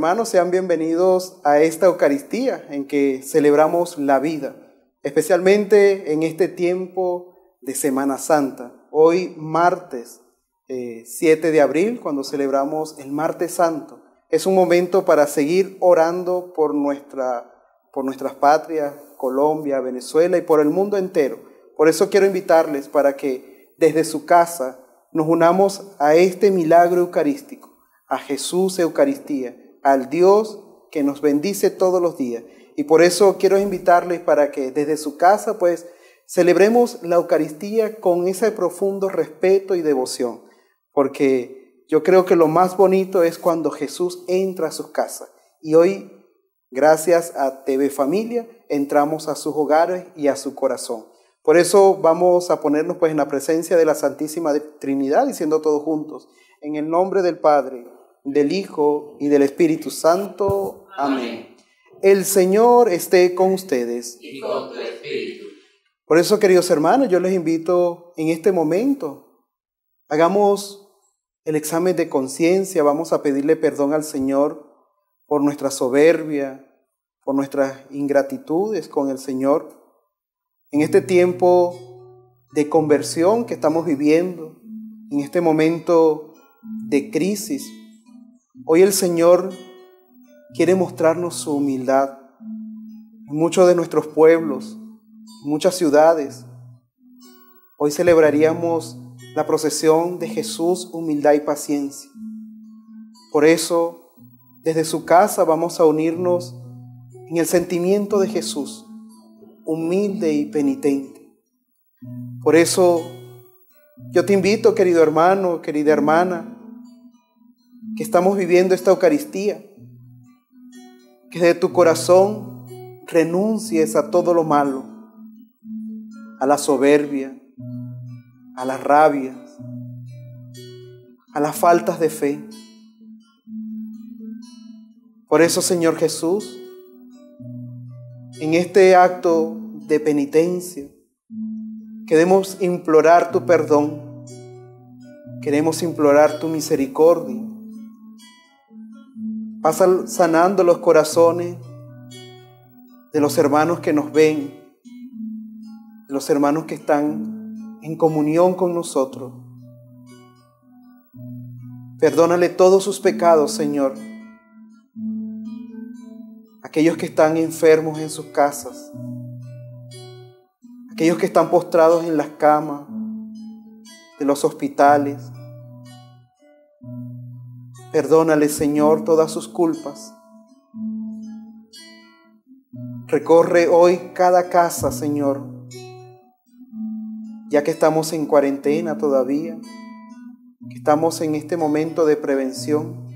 hermanos, sean bienvenidos a esta Eucaristía en que celebramos la vida, especialmente en este tiempo de Semana Santa. Hoy martes eh, 7 de abril, cuando celebramos el martes santo, es un momento para seguir orando por, nuestra, por nuestras patrias, Colombia, Venezuela y por el mundo entero. Por eso quiero invitarles para que desde su casa nos unamos a este milagro eucarístico a Jesús Eucaristía, al Dios que nos bendice todos los días. Y por eso quiero invitarles para que desde su casa pues celebremos la Eucaristía con ese profundo respeto y devoción, porque yo creo que lo más bonito es cuando Jesús entra a sus casas. Y hoy, gracias a TV Familia, entramos a sus hogares y a su corazón. Por eso vamos a ponernos pues en la presencia de la Santísima Trinidad, diciendo todos juntos, en el nombre del Padre, del Hijo y del Espíritu Santo. Amén. El Señor esté con ustedes. Y con tu espíritu. Por eso, queridos hermanos, yo les invito en este momento, hagamos el examen de conciencia, vamos a pedirle perdón al Señor por nuestra soberbia, por nuestras ingratitudes con el Señor. En este tiempo de conversión que estamos viviendo, en este momento de crisis, Hoy el Señor quiere mostrarnos su humildad. En muchos de nuestros pueblos, en muchas ciudades, hoy celebraríamos la procesión de Jesús, humildad y paciencia. Por eso, desde su casa vamos a unirnos en el sentimiento de Jesús, humilde y penitente. Por eso, yo te invito, querido hermano, querida hermana, que estamos viviendo esta Eucaristía, que de tu corazón renuncies a todo lo malo, a la soberbia, a las rabias, a las faltas de fe. Por eso, Señor Jesús, en este acto de penitencia, queremos implorar tu perdón, queremos implorar tu misericordia, Pasa sanando los corazones de los hermanos que nos ven, de los hermanos que están en comunión con nosotros. Perdónale todos sus pecados, Señor. Aquellos que están enfermos en sus casas, aquellos que están postrados en las camas de los hospitales, Perdónale, Señor, todas sus culpas. Recorre hoy cada casa, Señor, ya que estamos en cuarentena todavía, que estamos en este momento de prevención.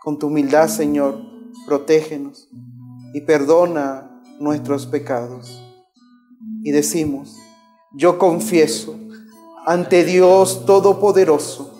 Con tu humildad, Señor, protégenos y perdona nuestros pecados. Y decimos, yo confieso ante Dios Todopoderoso,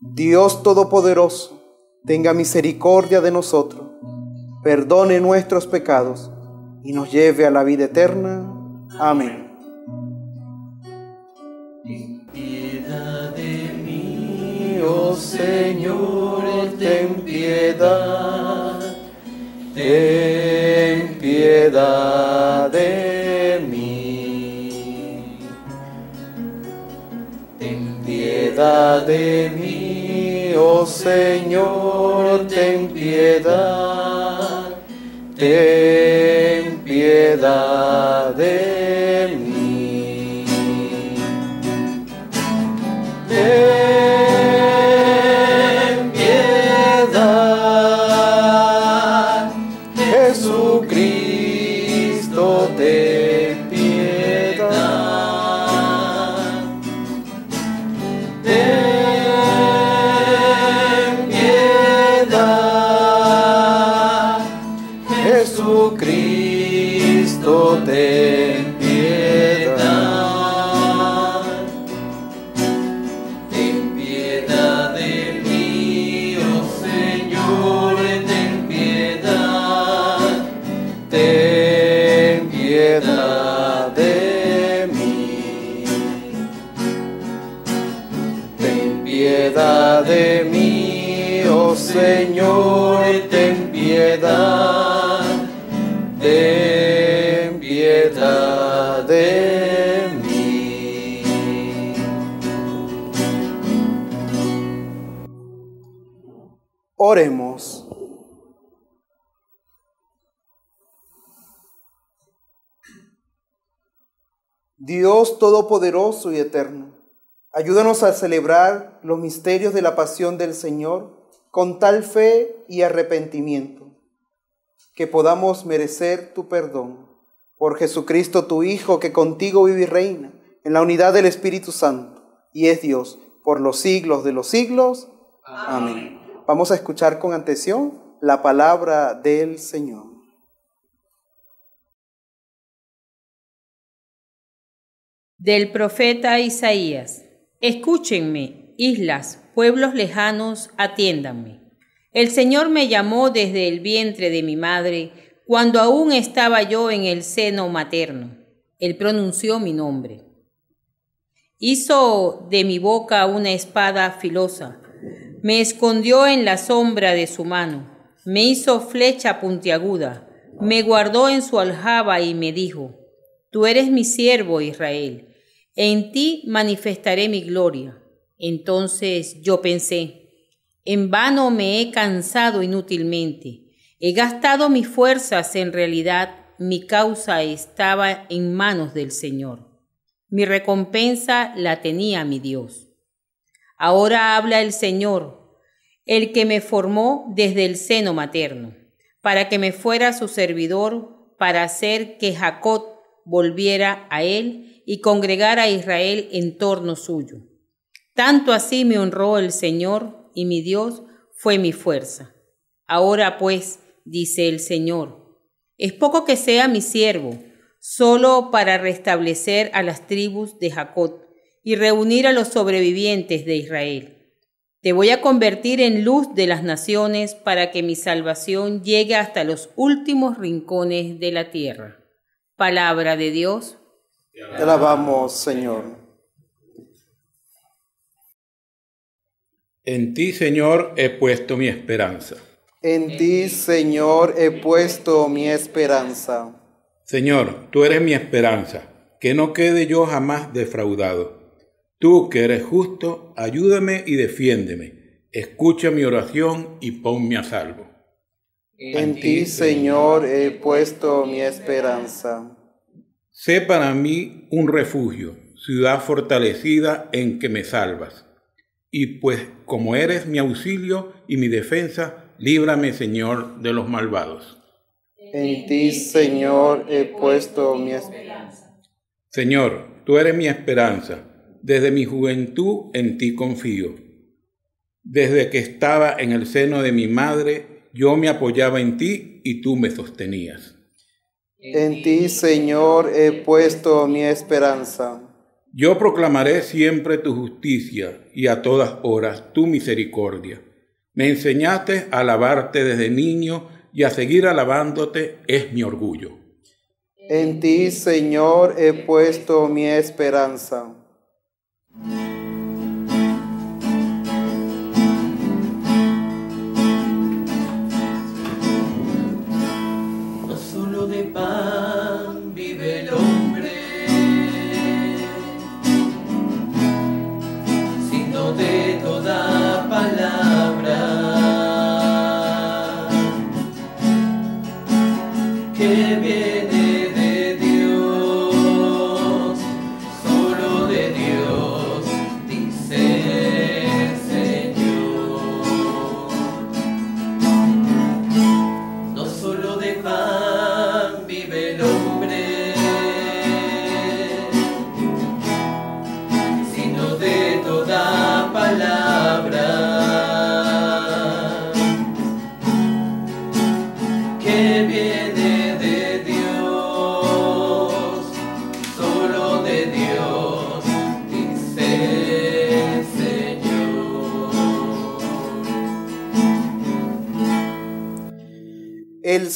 Dios Todopoderoso, tenga misericordia de nosotros, perdone nuestros pecados y nos lleve a la vida eterna. Amén. Ten piedad de mí, oh Señor, ten piedad, ten piedad de mí. Ten piedad de mí, oh Señor, ten piedad, ten piedad de. Dios Todopoderoso y Eterno, ayúdanos a celebrar los misterios de la pasión del Señor con tal fe y arrepentimiento, que podamos merecer tu perdón. Por Jesucristo tu Hijo, que contigo vive y reina en la unidad del Espíritu Santo, y es Dios por los siglos de los siglos. Amén. Vamos a escuchar con atención la palabra del Señor. Del profeta Isaías. Escúchenme, islas, pueblos lejanos, atiéndanme. El Señor me llamó desde el vientre de mi madre, cuando aún estaba yo en el seno materno. Él pronunció mi nombre. Hizo de mi boca una espada filosa, me escondió en la sombra de su mano, me hizo flecha puntiaguda, me guardó en su aljaba y me dijo, Tú eres mi siervo Israel, en ti manifestaré mi gloria. Entonces yo pensé, en vano me he cansado inútilmente, he gastado mis fuerzas, en realidad mi causa estaba en manos del Señor. Mi recompensa la tenía mi Dios. Ahora habla el Señor, el que me formó desde el seno materno, para que me fuera su servidor, para hacer que Jacob volviera a él y congregara a Israel en torno suyo. Tanto así me honró el Señor y mi Dios fue mi fuerza. Ahora pues, dice el Señor, es poco que sea mi siervo, solo para restablecer a las tribus de Jacob y reunir a los sobrevivientes de Israel. Te voy a convertir en luz de las naciones para que mi salvación llegue hasta los últimos rincones de la tierra. Palabra de Dios. Te alabamos, Señor. En ti, Señor, he puesto mi esperanza. En ti, Señor, he puesto mi esperanza. Señor, tú eres mi esperanza, que no quede yo jamás defraudado. Tú que eres justo, ayúdame y defiéndeme. Escucha mi oración y ponme a salvo. En ti, Señor, he puesto mi esperanza. Sé para mí un refugio, ciudad fortalecida en que me salvas. Y pues como eres mi auxilio y mi defensa, líbrame, Señor, de los malvados. En ti, Señor, he puesto mi esperanza. Señor, tú eres mi esperanza. Desde mi juventud en ti confío. Desde que estaba en el seno de mi madre, yo me apoyaba en ti y tú me sostenías. En ti, Señor, he puesto mi esperanza. Yo proclamaré siempre tu justicia y a todas horas tu misericordia. Me enseñaste a alabarte desde niño y a seguir alabándote es mi orgullo. En ti, Señor, he puesto mi esperanza.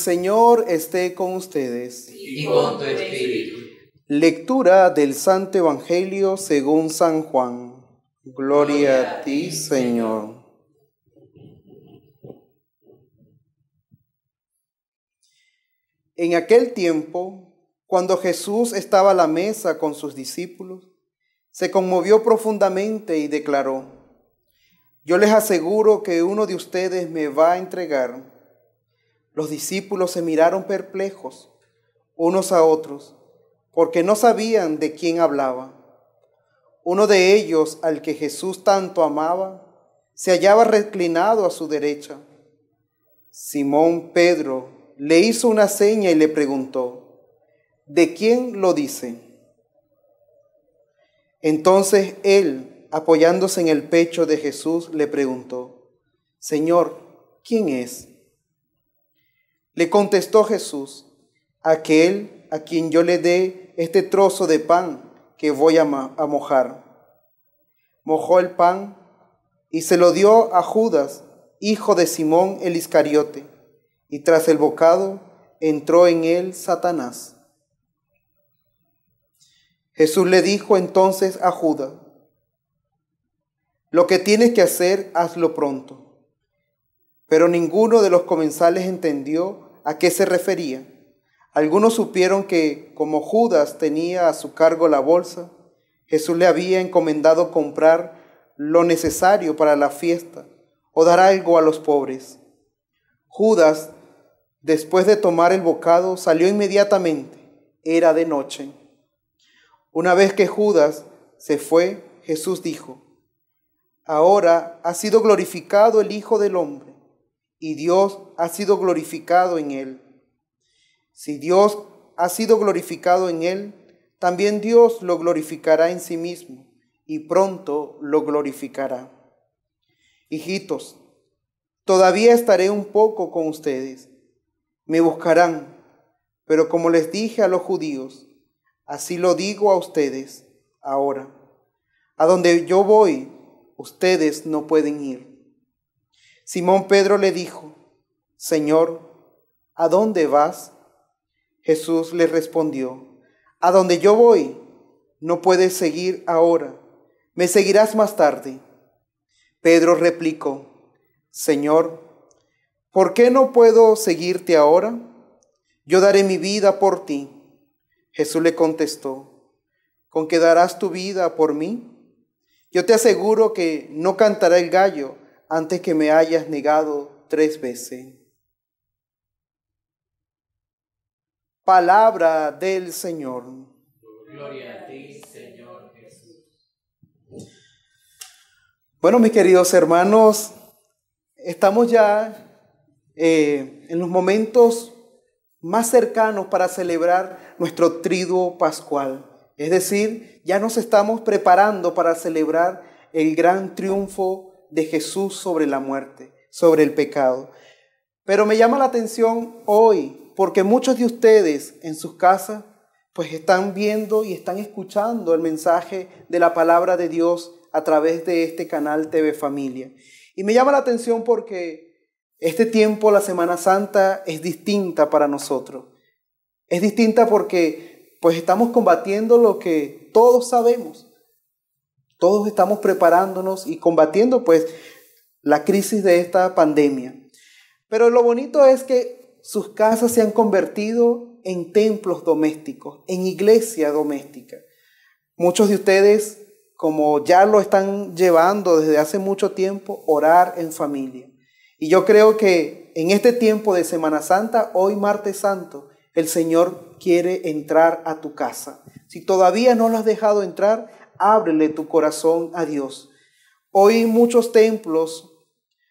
Señor esté con ustedes. Y con tu espíritu. Lectura del Santo Evangelio según San Juan. Gloria a ti, Señor. En aquel tiempo, cuando Jesús estaba a la mesa con sus discípulos, se conmovió profundamente y declaró, yo les aseguro que uno de ustedes me va a entregar. Los discípulos se miraron perplejos unos a otros, porque no sabían de quién hablaba. Uno de ellos, al que Jesús tanto amaba, se hallaba reclinado a su derecha. Simón Pedro le hizo una seña y le preguntó, ¿de quién lo dice? Entonces él, apoyándose en el pecho de Jesús, le preguntó, Señor, ¿quién es? Le contestó Jesús, aquel a quien yo le dé este trozo de pan que voy a, a mojar. Mojó el pan y se lo dio a Judas, hijo de Simón el Iscariote, y tras el bocado entró en él Satanás. Jesús le dijo entonces a Judas, lo que tienes que hacer, hazlo pronto. Pero ninguno de los comensales entendió a qué se refería. Algunos supieron que, como Judas tenía a su cargo la bolsa, Jesús le había encomendado comprar lo necesario para la fiesta o dar algo a los pobres. Judas, después de tomar el bocado, salió inmediatamente. Era de noche. Una vez que Judas se fue, Jesús dijo, Ahora ha sido glorificado el Hijo del Hombre, y Dios ha sido glorificado en él. Si Dios ha sido glorificado en él, también Dios lo glorificará en sí mismo, y pronto lo glorificará. Hijitos, todavía estaré un poco con ustedes. Me buscarán, pero como les dije a los judíos, así lo digo a ustedes ahora. A donde yo voy, ustedes no pueden ir. Simón Pedro le dijo, Señor, ¿a dónde vas? Jesús le respondió, A donde yo voy, no puedes seguir ahora, me seguirás más tarde. Pedro replicó, Señor, ¿por qué no puedo seguirte ahora? Yo daré mi vida por ti. Jesús le contestó, ¿con qué darás tu vida por mí? Yo te aseguro que no cantará el gallo antes que me hayas negado tres veces. Palabra del Señor. Gloria a ti, Señor Jesús. Bueno, mis queridos hermanos, estamos ya eh, en los momentos más cercanos para celebrar nuestro triduo pascual. Es decir, ya nos estamos preparando para celebrar el gran triunfo de Jesús sobre la muerte, sobre el pecado. Pero me llama la atención hoy, porque muchos de ustedes en sus casas, pues están viendo y están escuchando el mensaje de la palabra de Dios a través de este canal TV Familia. Y me llama la atención porque este tiempo, la Semana Santa, es distinta para nosotros. Es distinta porque pues estamos combatiendo lo que todos sabemos. Todos estamos preparándonos y combatiendo pues la crisis de esta pandemia. Pero lo bonito es que sus casas se han convertido en templos domésticos, en iglesia doméstica. Muchos de ustedes, como ya lo están llevando desde hace mucho tiempo, orar en familia. Y yo creo que en este tiempo de Semana Santa, hoy martes santo, el Señor quiere entrar a tu casa. Si todavía no lo has dejado entrar, ábrele tu corazón a Dios. Hoy muchos templos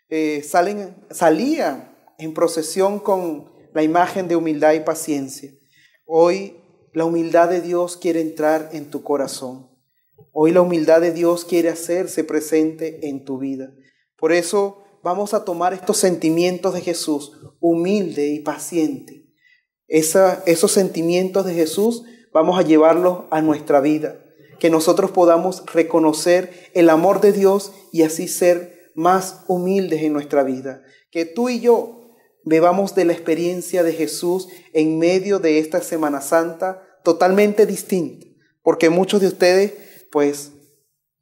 eh, salían en procesión con la imagen de humildad y paciencia. Hoy la humildad de Dios quiere entrar en tu corazón. Hoy la humildad de Dios quiere hacerse presente en tu vida. Por eso vamos a tomar estos sentimientos de Jesús, humilde y paciente. esos sentimientos de Jesús vamos a llevarlos a nuestra vida. Que nosotros podamos reconocer el amor de Dios y así ser más humildes en nuestra vida. Que tú y yo bebamos de la experiencia de Jesús en medio de esta Semana Santa totalmente distinta, porque muchos de ustedes, pues,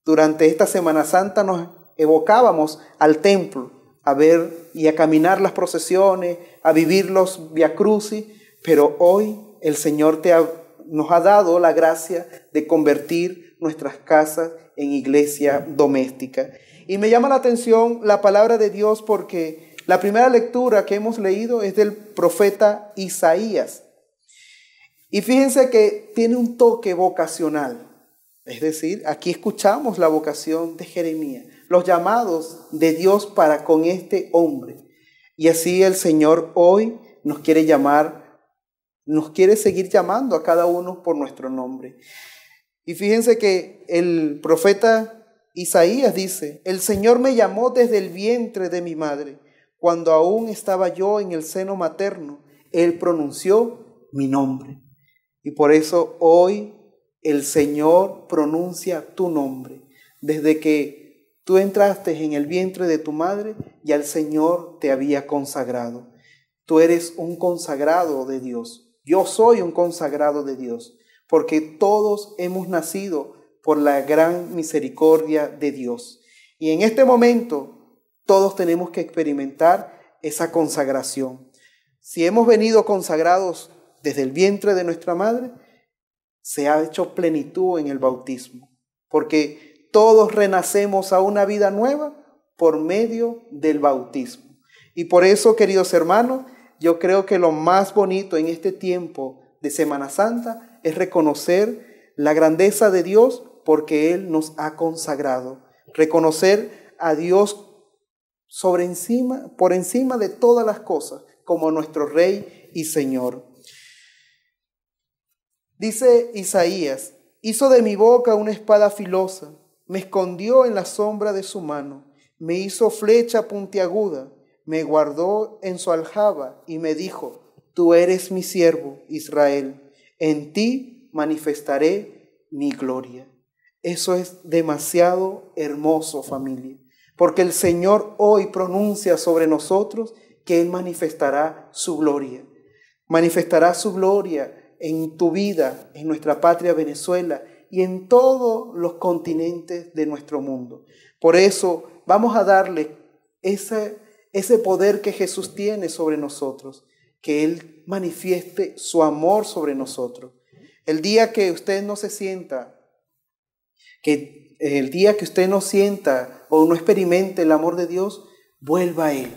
durante esta Semana Santa nos evocábamos al templo a ver y a caminar las procesiones, a vivir los Via Crucis, pero hoy el Señor te nos ha dado la gracia de convertir nuestras casas en iglesia doméstica. Y me llama la atención la palabra de Dios porque la primera lectura que hemos leído es del profeta Isaías. Y fíjense que tiene un toque vocacional. Es decir, aquí escuchamos la vocación de Jeremías, los llamados de Dios para con este hombre. Y así el Señor hoy nos quiere llamar, nos quiere seguir llamando a cada uno por nuestro nombre. Y fíjense que el profeta Isaías dice, el Señor me llamó desde el vientre de mi madre cuando aún estaba yo en el seno materno, Él pronunció mi nombre. Y por eso hoy el Señor pronuncia tu nombre. Desde que tú entraste en el vientre de tu madre, ya el Señor te había consagrado. Tú eres un consagrado de Dios. Yo soy un consagrado de Dios, porque todos hemos nacido por la gran misericordia de Dios. Y en este momento todos tenemos que experimentar esa consagración. Si hemos venido consagrados desde el vientre de nuestra madre, se ha hecho plenitud en el bautismo, porque todos renacemos a una vida nueva por medio del bautismo. Y por eso, queridos hermanos, yo creo que lo más bonito en este tiempo de Semana Santa es reconocer la grandeza de Dios porque Él nos ha consagrado. Reconocer a Dios sobre encima, por encima de todas las cosas, como nuestro Rey y Señor. Dice Isaías, hizo de mi boca una espada filosa, me escondió en la sombra de su mano, me hizo flecha puntiaguda, me guardó en su aljaba y me dijo, tú eres mi siervo, Israel, en ti manifestaré mi gloria. Eso es demasiado hermoso, familia porque el Señor hoy pronuncia sobre nosotros que Él manifestará su gloria. Manifestará su gloria en tu vida, en nuestra patria Venezuela y en todos los continentes de nuestro mundo. Por eso vamos a darle ese, ese poder que Jesús tiene sobre nosotros, que Él manifieste su amor sobre nosotros. El día que usted no se sienta, que el día que usted no sienta o no experimente el amor de Dios, vuelva a Él.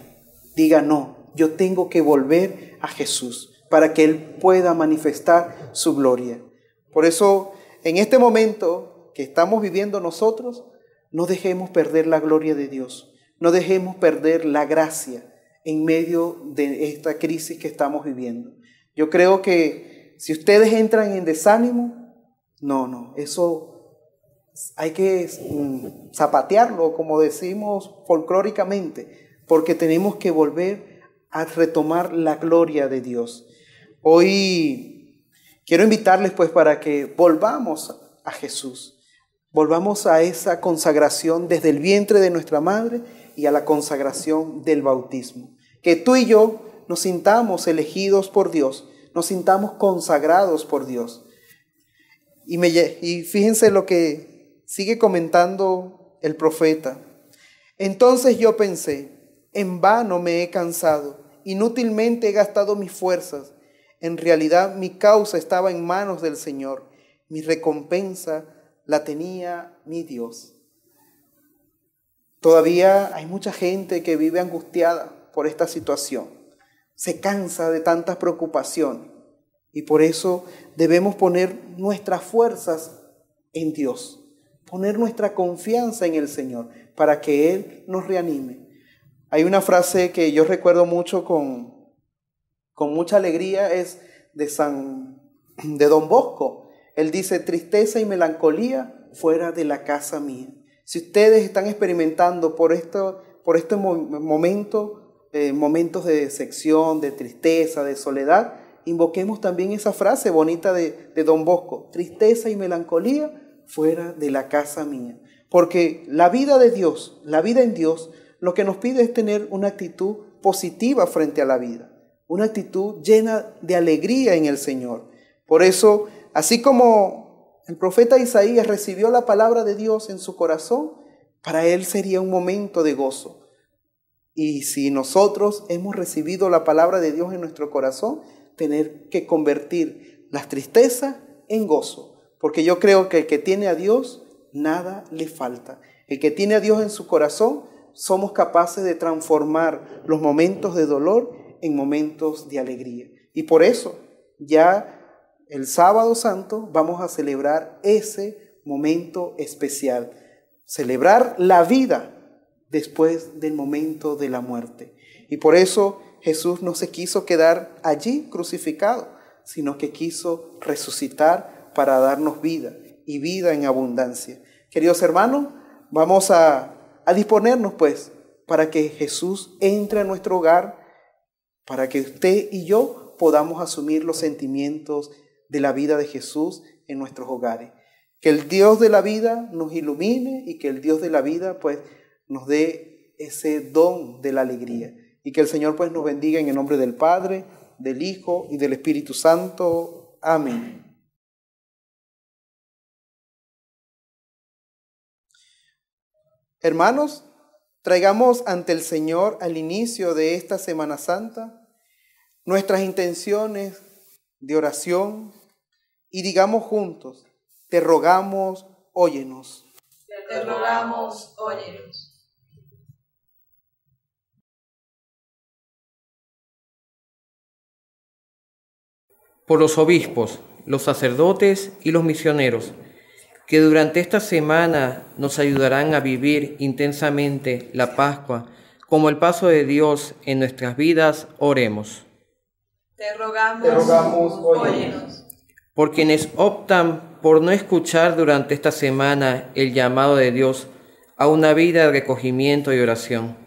Diga, no, yo tengo que volver a Jesús para que Él pueda manifestar su gloria. Por eso, en este momento que estamos viviendo nosotros, no dejemos perder la gloria de Dios, no dejemos perder la gracia en medio de esta crisis que estamos viviendo. Yo creo que si ustedes entran en desánimo, no, no, eso hay que mm, zapatearlo, como decimos folclóricamente, porque tenemos que volver a retomar la gloria de Dios. Hoy quiero invitarles pues para que volvamos a Jesús, volvamos a esa consagración desde el vientre de nuestra madre y a la consagración del bautismo. Que tú y yo nos sintamos elegidos por Dios, nos sintamos consagrados por Dios. Y, me, y fíjense lo que Sigue comentando el profeta. Entonces yo pensé, en vano me he cansado, inútilmente he gastado mis fuerzas. En realidad mi causa estaba en manos del Señor, mi recompensa la tenía mi Dios. Todavía hay mucha gente que vive angustiada por esta situación. Se cansa de tantas preocupaciones. Y por eso debemos poner nuestras fuerzas en Dios, poner nuestra confianza en el Señor para que Él nos reanime. Hay una frase que yo recuerdo mucho con, con mucha alegría, es de, San, de Don Bosco. Él dice, tristeza y melancolía fuera de la casa mía. Si ustedes están experimentando por, esto, por este momento, eh, momentos de decepción, de tristeza, de soledad, invoquemos también esa frase bonita de, de Don Bosco, tristeza y melancolía fuera de la casa mía. Porque la vida de Dios, la vida en Dios, lo que nos pide es tener una actitud positiva frente a la vida, una actitud llena de alegría en el Señor. Por eso, así como el profeta Isaías recibió la palabra de Dios en su corazón, para él sería un momento de gozo. Y si nosotros hemos recibido la palabra de Dios en nuestro corazón, tener que convertir las tristezas en gozo. Porque yo creo que el que tiene a Dios nada le falta. El que tiene a Dios en su corazón, somos capaces de transformar los momentos de dolor en momentos de alegría. Y por eso, ya el sábado santo vamos a celebrar ese momento especial. Celebrar la vida después del momento de la muerte. Y por eso Jesús no se quiso quedar allí crucificado, sino que quiso resucitar para darnos vida y vida en abundancia. Queridos hermanos, vamos a, disponernos pues para que Jesús entre a nuestro hogar, para que usted y yo podamos asumir los sentimientos de la vida de Jesús en nuestros hogares. Que el Dios de la vida nos ilumine y que el Dios de la vida pues nos dé ese don de la alegría. Y que el Señor pues nos bendiga en el nombre del Padre, del Hijo y del Espíritu Santo. Amén. Hermanos, traigamos ante el Señor al inicio de esta Semana Santa nuestras intenciones de oración y digamos juntos, te rogamos, óyenos. Te rogamos, óyenos. Por los obispos, los sacerdotes y los misioneros, que durante esta semana nos ayudarán a vivir intensamente la Pascua como el paso de Dios en nuestras vidas, oremos. Te rogamos, Te rogamos óyenos. Por quienes optan por no escuchar durante esta semana el llamado de Dios a una vida de recogimiento y oración,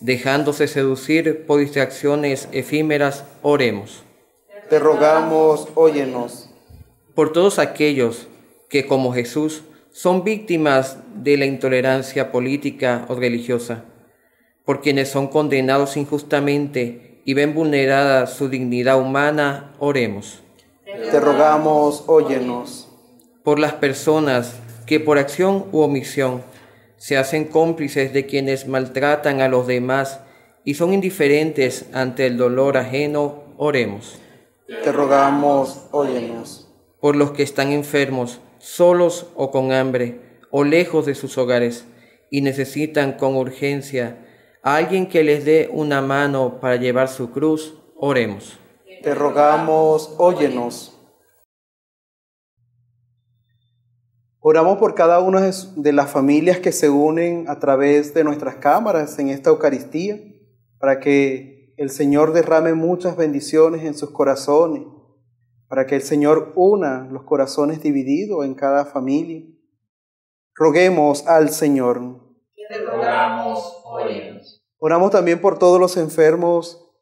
dejándose seducir por distracciones efímeras, oremos. Te rogamos, óyenos. Por todos aquellos que como Jesús son víctimas de la intolerancia política o religiosa, por quienes son condenados injustamente y ven vulnerada su dignidad humana, oremos. Te rogamos, óyenos. Por las personas que por acción u omisión se hacen cómplices de quienes maltratan a los demás y son indiferentes ante el dolor ajeno, oremos. Te rogamos, óyenos. Por los que están enfermos, solos o con hambre, o lejos de sus hogares, y necesitan con urgencia a alguien que les dé una mano para llevar su cruz, oremos. Te rogamos, óyenos. Oramos por cada una de las familias que se unen a través de nuestras cámaras en esta Eucaristía, para que el Señor derrame muchas bendiciones en sus corazones para que el Señor una los corazones divididos en cada familia. Roguemos al Señor. Te rogamos, Oramos también por todos los enfermos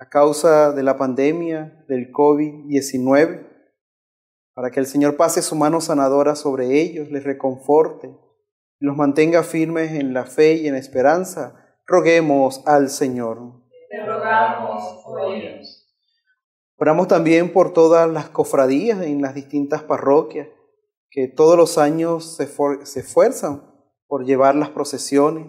a causa de la pandemia del COVID-19, para que el Señor pase su mano sanadora sobre ellos, les reconforte, y los mantenga firmes en la fe y en esperanza. Roguemos al Señor. Te rogamos, óyenos. Oramos también por todas las cofradías en las distintas parroquias que todos los años se, esfuerzan por llevar las procesiones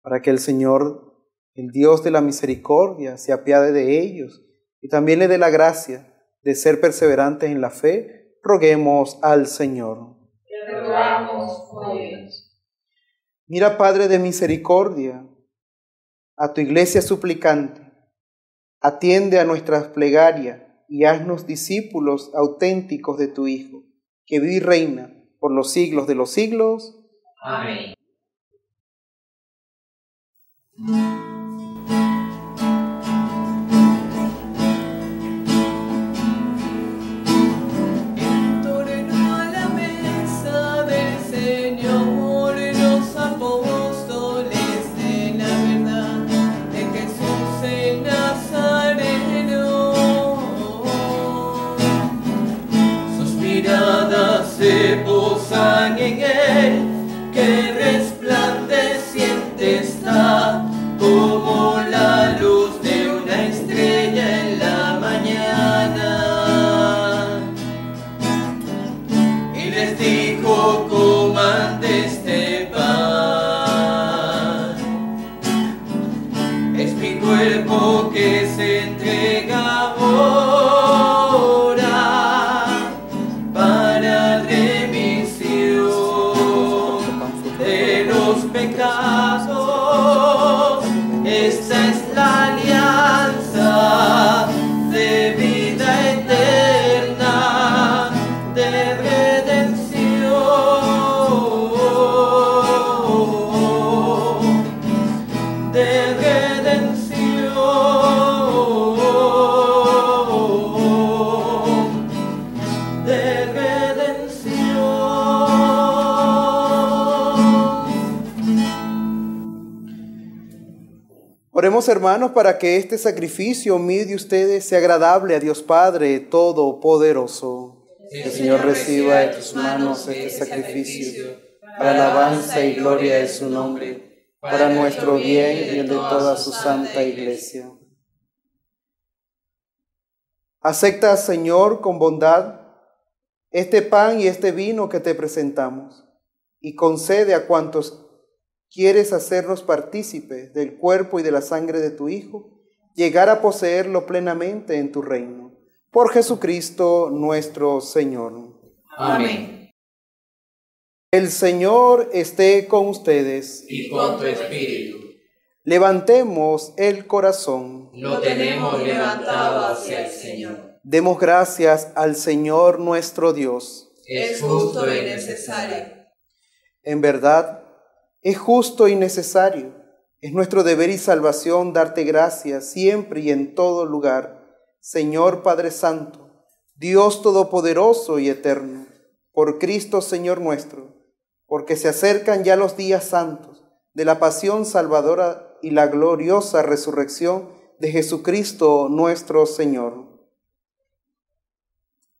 para que el Señor, el Dios de la misericordia, se apiade de ellos y también le dé la gracia de ser perseverantes en la fe. Roguemos al Señor. Mira, Padre de misericordia, a tu iglesia suplicante, atiende a nuestras plegarias y haznos discípulos auténticos de tu Hijo, que vive y reina por los siglos de los siglos. Amén. Oremos hermanos para que este sacrificio mío de ustedes sea agradable a Dios Padre Todopoderoso. Que el Señor reciba de tus manos este sacrificio para alabanza y gloria de su nombre, para nuestro bien y el de toda su santa iglesia. Acepta, Señor, con bondad este pan y este vino que te presentamos, y concede a cuantos quieres hacernos partícipes del cuerpo y de la sangre de tu Hijo, llegar a poseerlo plenamente en tu reino. Por Jesucristo nuestro Señor. Amén. El Señor esté con ustedes. Y con tu espíritu. Levantemos el corazón. Lo tenemos levantado hacia el Señor. Demos gracias al Señor nuestro Dios. Es justo y necesario. En verdad, es justo y necesario. Es nuestro deber y salvación darte gracias siempre y en todo lugar, Señor Padre Santo, Dios Todopoderoso y Eterno, por Cristo Señor nuestro, porque se acercan ya los días santos de la pasión salvadora y la gloriosa resurrección de Jesucristo nuestro Señor,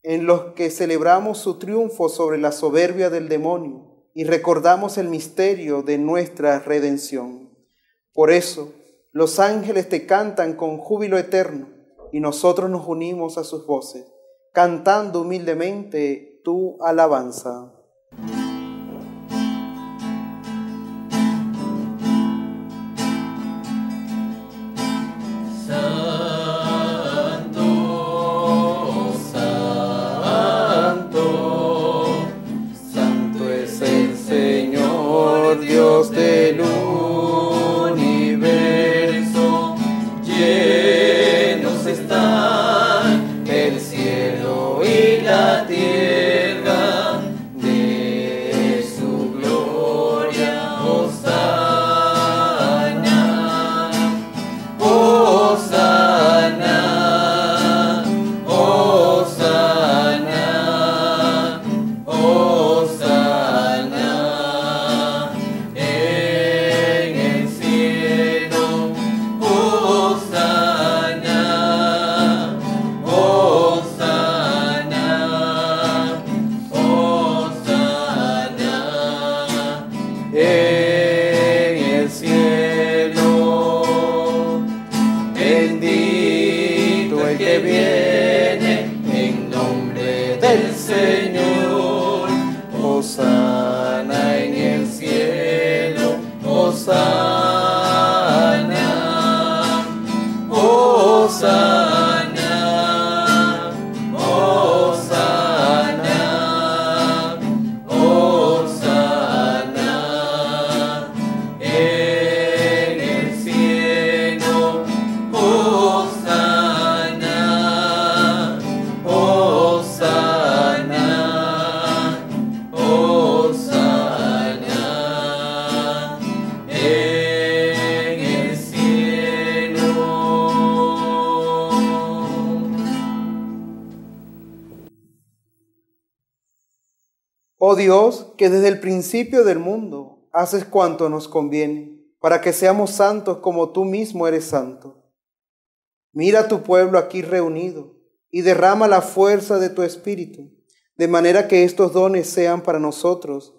en los que celebramos su triunfo sobre la soberbia del demonio y recordamos el misterio de nuestra redención. Por eso, los ángeles te cantan con júbilo eterno y nosotros nos unimos a sus voces, cantando humildemente tu alabanza. Que desde el principio del mundo haces cuanto nos conviene, para que seamos santos como tú mismo eres santo. Mira a tu pueblo aquí reunido y derrama la fuerza de tu espíritu, de manera que estos dones sean para nosotros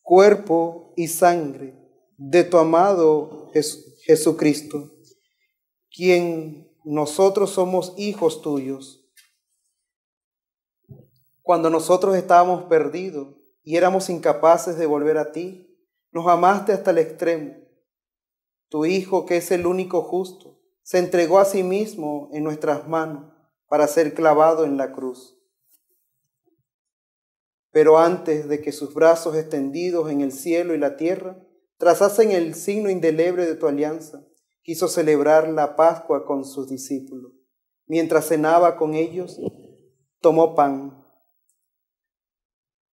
cuerpo y sangre de tu amado Jesucristo, quien nosotros somos hijos tuyos. Cuando nosotros estábamos perdidos y éramos incapaces de volver a ti, nos amaste hasta el extremo. Tu Hijo, que es el único justo, se entregó a sí mismo en nuestras manos para ser clavado en la cruz. Pero antes de que sus brazos extendidos en el cielo y la tierra trazasen el signo indeleble de tu alianza, quiso celebrar la Pascua con sus discípulos. Mientras cenaba con ellos, tomó pan.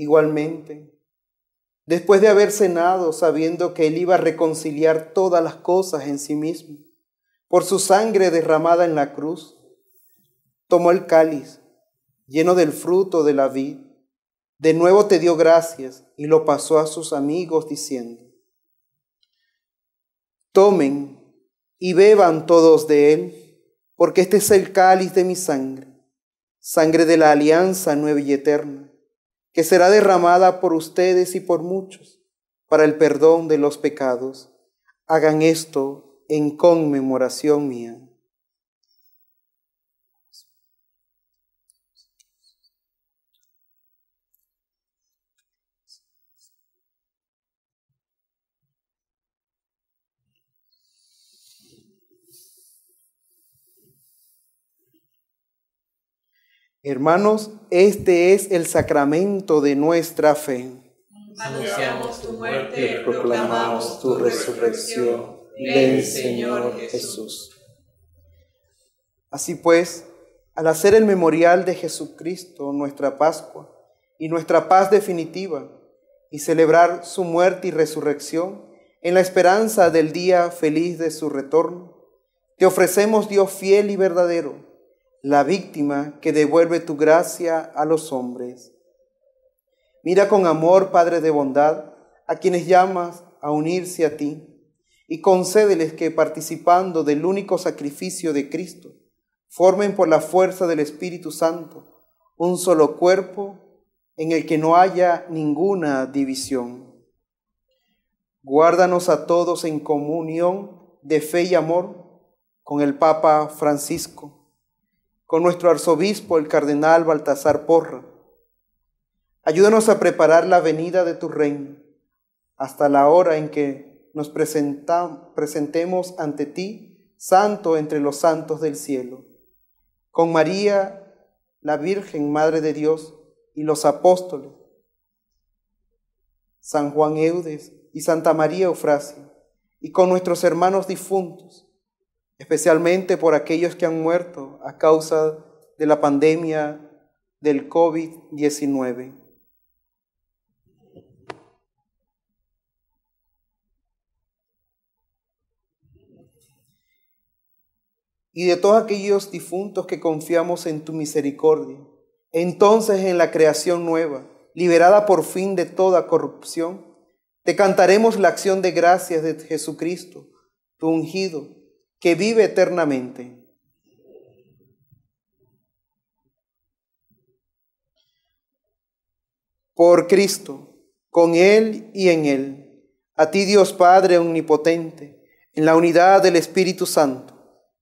Igualmente, después de haber cenado sabiendo que él iba a reconciliar todas las cosas en sí mismo, por su sangre derramada en la cruz, tomó el cáliz lleno del fruto de la vid, de nuevo te dio gracias y lo pasó a sus amigos diciendo, tomen y beban todos de él, porque este es el cáliz de mi sangre, sangre de la alianza nueva y eterna que será derramada por ustedes y por muchos para el perdón de los pecados. Hagan esto en conmemoración mía. Hermanos, este es el sacramento de nuestra fe. Anunciamos tu muerte y proclamamos tu resurrección. Ven, Señor Jesús. Así pues, al hacer el memorial de Jesucristo, nuestra Pascua, y nuestra paz definitiva, y celebrar su muerte y resurrección, en la esperanza del día feliz de su retorno, te ofrecemos, Dios fiel y verdadero, la víctima que devuelve tu gracia a los hombres. Mira con amor, Padre de bondad, a quienes llamas a unirse a ti, y concédeles que participando del único sacrificio de Cristo, formen por la fuerza del Espíritu Santo un solo cuerpo en el que no haya ninguna división. Guárdanos a todos en comunión de fe y amor con el Papa Francisco con nuestro arzobispo, el cardenal Baltasar Porra. Ayúdanos a preparar la venida de tu reino hasta la hora en que nos presentemos ante ti, santo entre los santos del cielo, con María, la Virgen, Madre de Dios, y los apóstoles, San Juan Eudes y Santa María Eufrasia, y con nuestros hermanos difuntos especialmente por aquellos que han muerto a causa de la pandemia del COVID-19. Y de todos aquellos difuntos que confiamos en tu misericordia, entonces en la creación nueva, liberada por fin de toda corrupción, te cantaremos la acción de gracias de Jesucristo, tu ungido que vive eternamente. Por Cristo, con Él y en Él, a ti Dios Padre Omnipotente, en la unidad del Espíritu Santo,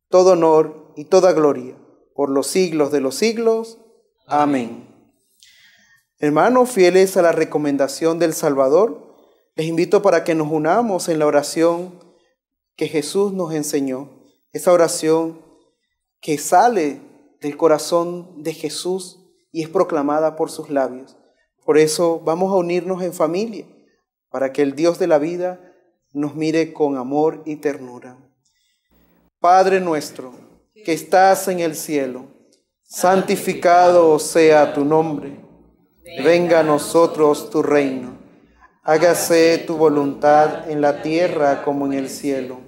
todo honor y toda gloria, por los siglos de los siglos. Amén. Hermanos, fieles a la recomendación del Salvador, les invito para que nos unamos en la oración que Jesús nos enseñó, esa oración que sale del corazón de Jesús y es proclamada por sus labios. Por eso vamos a unirnos en familia, para que el Dios de la vida nos mire con amor y ternura. Padre nuestro, que estás en el cielo, santificado sea tu nombre. Venga a nosotros tu reino. Hágase tu voluntad en la tierra como en el cielo.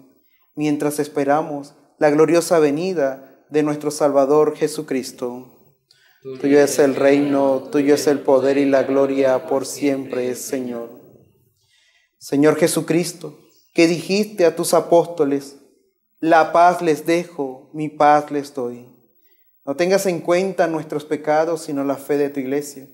mientras esperamos la gloriosa venida de nuestro Salvador Jesucristo. Tuyo es el reino, tuyo es el poder y la gloria por siempre, Señor. Señor Jesucristo, que dijiste a tus apóstoles, la paz les dejo, mi paz les doy. No tengas en cuenta nuestros pecados, sino la fe de tu iglesia.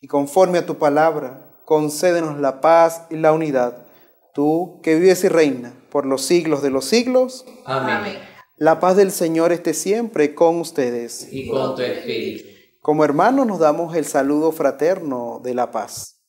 Y conforme a tu palabra, concédenos la paz y la unidad. Tú que vives y reina por los siglos de los siglos. Amén. La paz del Señor esté siempre con ustedes. Y con tu espíritu. Como hermanos nos damos el saludo fraterno de la paz.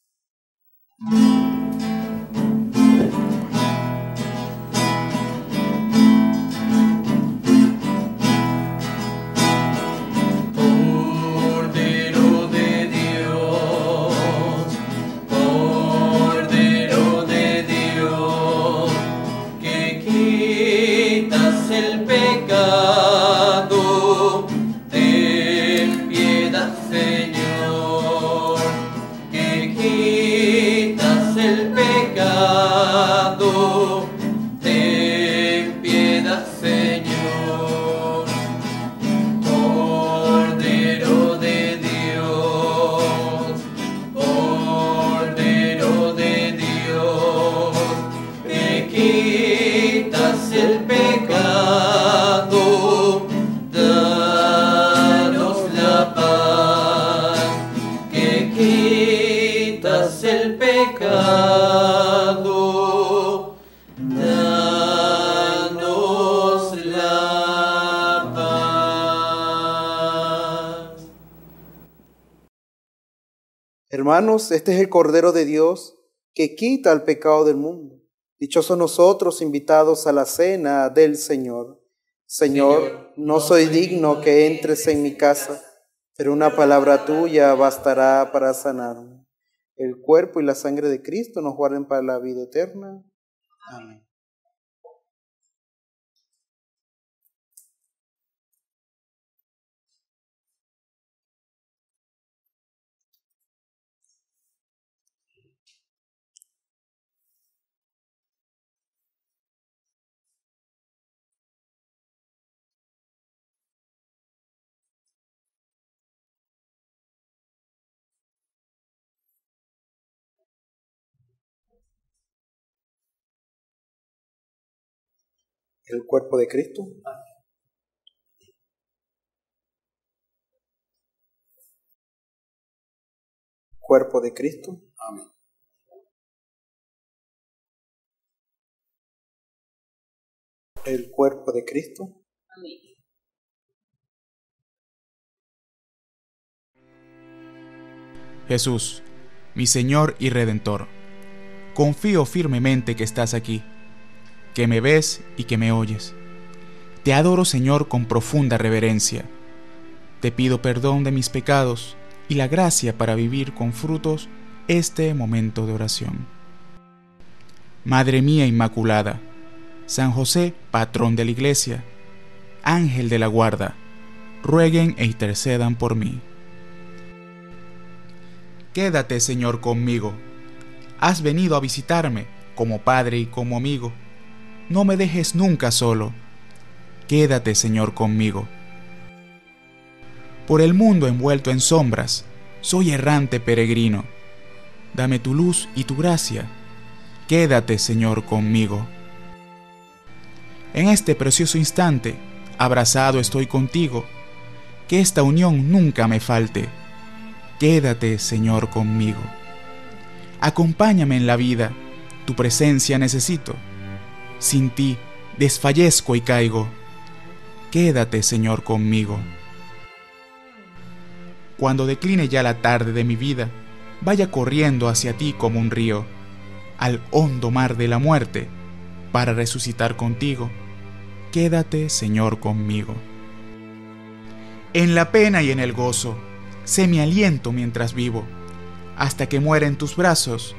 Hermanos, este es el Cordero de Dios que quita el pecado del mundo. Dichosos nosotros invitados a la cena del Señor. Señor, no soy digno que entres en mi casa, pero una palabra tuya bastará para sanarme. El cuerpo y la sangre de Cristo nos guarden para la vida eterna. Amén. El cuerpo de Cristo. Cuerpo de Cristo. Amén. El cuerpo de Cristo. Jesús, mi Señor y Redentor, confío firmemente que estás aquí, que me ves y que me oyes. Te adoro, Señor, con profunda reverencia. Te pido perdón de mis pecados y la gracia para vivir con frutos este momento de oración. Madre mía Inmaculada, San José, patrón de la Iglesia, Ángel de la Guarda, rueguen e intercedan por mí. Quédate, Señor, conmigo. Has venido a visitarme como Padre y como amigo. No me dejes nunca solo. Quédate, Señor, conmigo. Por el mundo envuelto en sombras, soy errante peregrino. Dame tu luz y tu gracia. Quédate, Señor, conmigo. En este precioso instante, abrazado estoy contigo. que esta unión nunca me falte. Quédate, Señor, conmigo. Acompáñame en la vida, tu presencia necesito. Sin ti desfallezco y caigo. Quédate, Señor, conmigo. Cuando decline ya la tarde de mi vida, vaya corriendo hacia ti como un río, al hondo mar de la muerte, para resucitar contigo. Quédate, Señor, conmigo. En la pena y en el gozo, sé mi aliento mientras vivo, hasta que muera en tus brazos.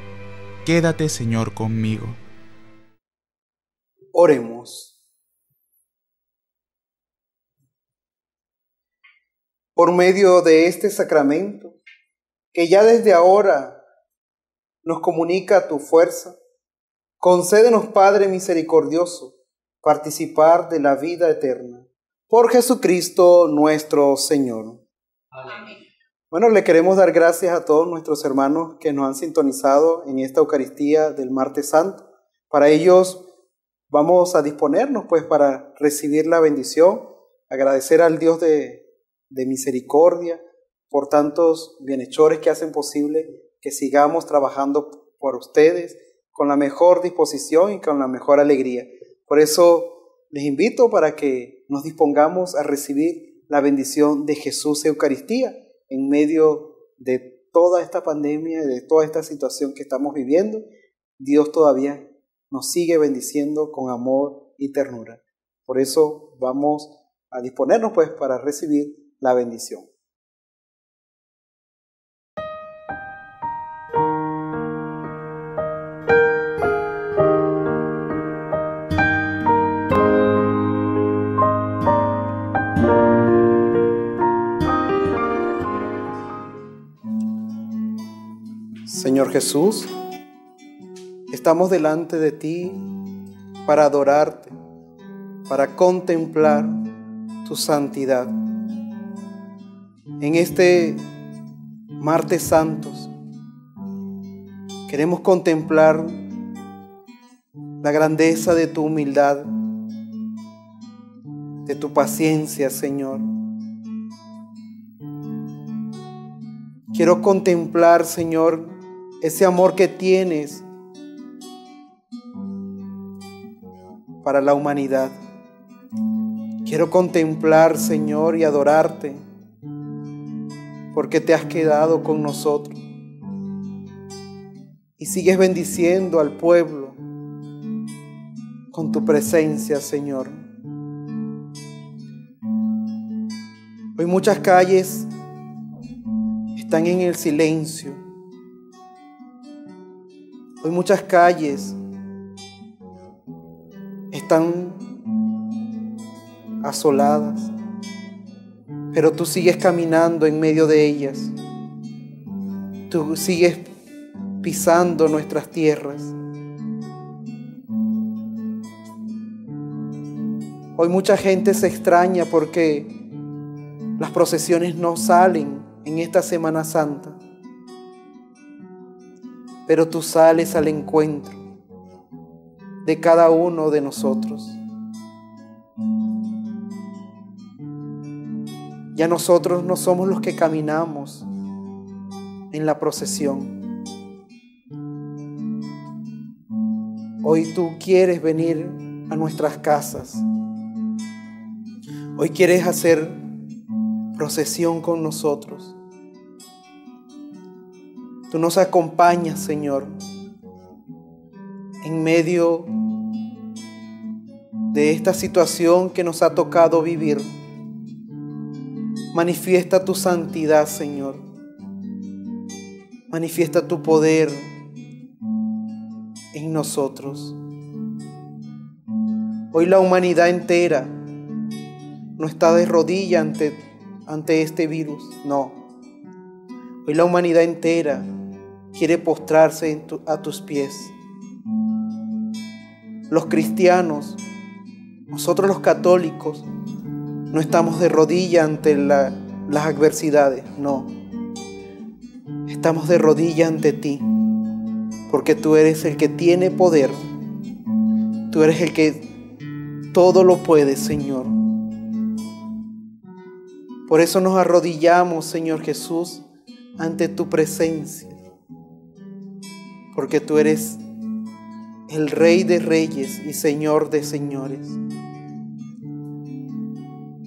Quédate, Señor, conmigo. Oremos. Por medio de este sacramento, que ya desde ahora nos comunica tu fuerza, concédenos, Padre misericordioso, participar de la vida eterna. Por Jesucristo nuestro Señor. Amén. Bueno, le queremos dar gracias a todos nuestros hermanos que nos han sintonizado en esta Eucaristía del Martes Santo. Para ellos vamos a disponernos pues para recibir la bendición, agradecer al Dios de, de misericordia por tantos bienhechores que hacen posible que sigamos trabajando por ustedes con la mejor disposición y con la mejor alegría. Por eso les invito para que nos dispongamos a recibir la bendición de Jesús Eucaristía en medio de toda esta pandemia, de toda esta situación que estamos viviendo. Dios todavía nos sigue bendiciendo con amor y ternura. Por eso vamos a disponernos pues para recibir la bendición. Señor Jesús, estamos delante de ti para adorarte, para contemplar tu santidad. En este martes santos queremos contemplar la grandeza de tu humildad, de tu paciencia, Señor. Quiero contemplar, Señor, ese amor que tienes para la humanidad. Quiero contemplar, Señor, y adorarte, porque te has quedado con nosotros y sigues bendiciendo al pueblo con tu presencia, Señor. Hoy muchas calles están en el silencio. Hoy muchas calles están asoladas, pero tú sigues caminando en medio de ellas. Tú sigues pisando nuestras tierras. Hoy mucha gente se extraña porque las procesiones no salen en esta Semana Santa, pero tú sales al encuentro de cada uno de nosotros. Ya nosotros no somos los que caminamos en la procesión. Hoy tú quieres venir a nuestras casas. Hoy quieres hacer procesión con nosotros. Tú nos acompañas, Señor, en medio de esta situación que nos ha tocado vivir. Manifiesta tu santidad, Señor. Manifiesta tu poder en nosotros. Hoy la humanidad entera no está de rodilla ante, ante este virus, no. Hoy la humanidad entera quiere postrarse a tus pies. Los cristianos, nosotros los católicos, no estamos de rodilla ante las adversidades, no. Estamos de rodilla ante ti, porque tú eres el que tiene poder. Tú eres el que todo lo puede, Señor. Por eso nos arrodillamos, Señor Jesús, ante tu presencia. Porque tú eres el Rey de Reyes y Señor de Señores.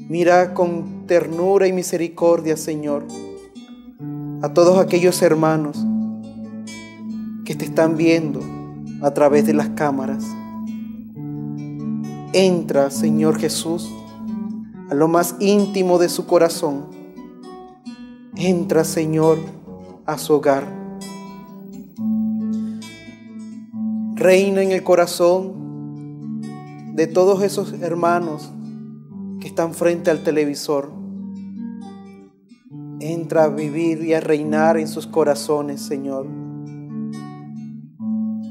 Mira con ternura y misericordia, Señor, a todos aquellos hermanos que te están viendo a través de las cámaras. Entra, Señor Jesús, a lo más íntimo de su corazón. Entra, Señor, a su hogar. Reina en el corazón de todos esos hermanos que están frente al televisor. Entra a vivir y a reinar en sus corazones, Señor.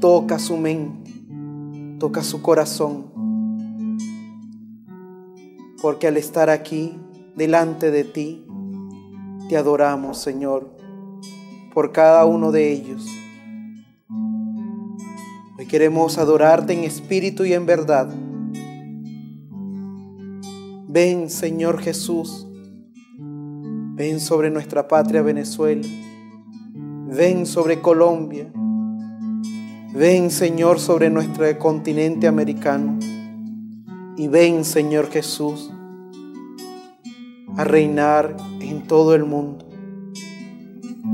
Toca su mente, toca su corazón. Porque al estar aquí, delante de ti, te adoramos, Señor, por cada uno de ellos. Queremos adorarte en espíritu y en verdad Ven, Señor Jesús. Ven sobre nuestra patria Venezuela. Ven sobre Colombia. Ven, Señor, sobre nuestro continente americano. Y ven, Señor Jesús, a reinar en todo el mundo.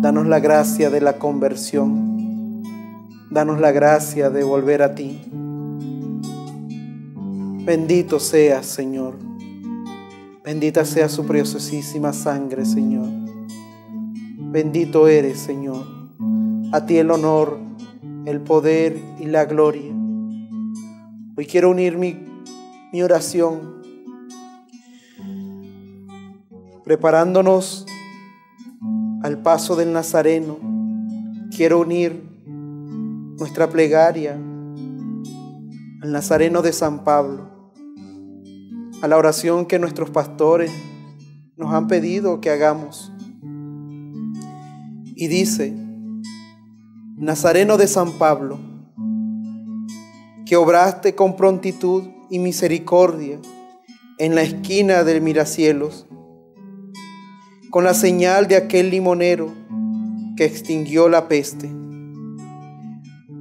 Danos la gracia de la conversión. Danos la gracia de volver a ti. Bendito seas, Señor. Bendita sea su preciosísima sangre, Señor. Bendito eres, Señor. A ti el honor, el poder y la gloria. Hoy quiero unir mi, mi oración preparándonos al paso del Nazareno. Quiero unir nuestra plegaria al Nazareno de San Pablo a la oración que nuestros pastores nos han pedido que hagamos. Y dice, Nazareno de San Pablo, que obraste con prontitud y misericordia en la esquina del miracielos, con la señal de aquel limonero que extinguió la peste.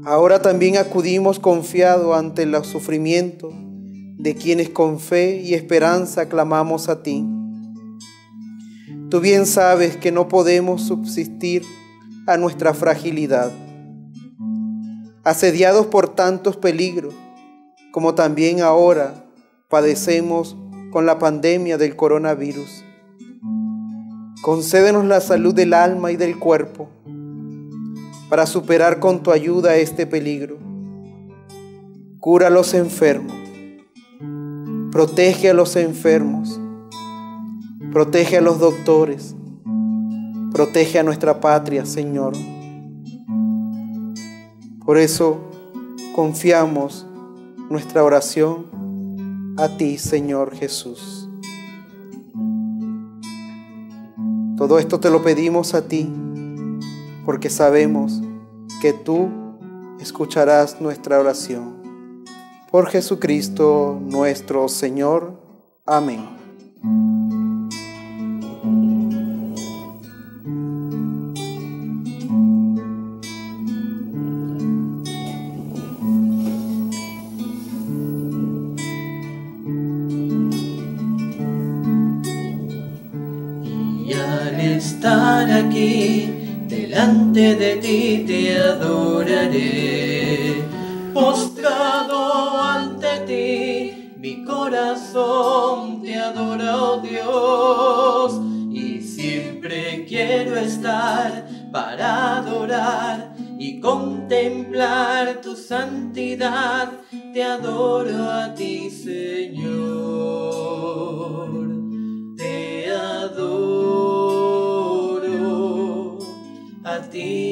Ahora también acudimos confiado ante los sufrimientos de quienes con fe y esperanza clamamos a ti. Tú bien sabes que no podemos subsistir a nuestra fragilidad, asediados por tantos peligros, como también ahora padecemos con la pandemia del coronavirus. Concédenos la salud del alma y del cuerpo para superar con tu ayuda este peligro. Cura a los enfermos Protege a los enfermos. Protege a los doctores. Protege a nuestra patria, Señor. Por eso confiamos nuestra oración a ti, Señor Jesús. Todo esto te lo pedimos a ti porque sabemos que tú escucharás nuestra oración. Por Jesucristo nuestro Señor. Amén. De ti te adoraré. Postrado ante ti, mi corazón te adora, oh Dios, y siempre quiero estar para adorar y contemplar tu santidad, te adoro a ti, ti.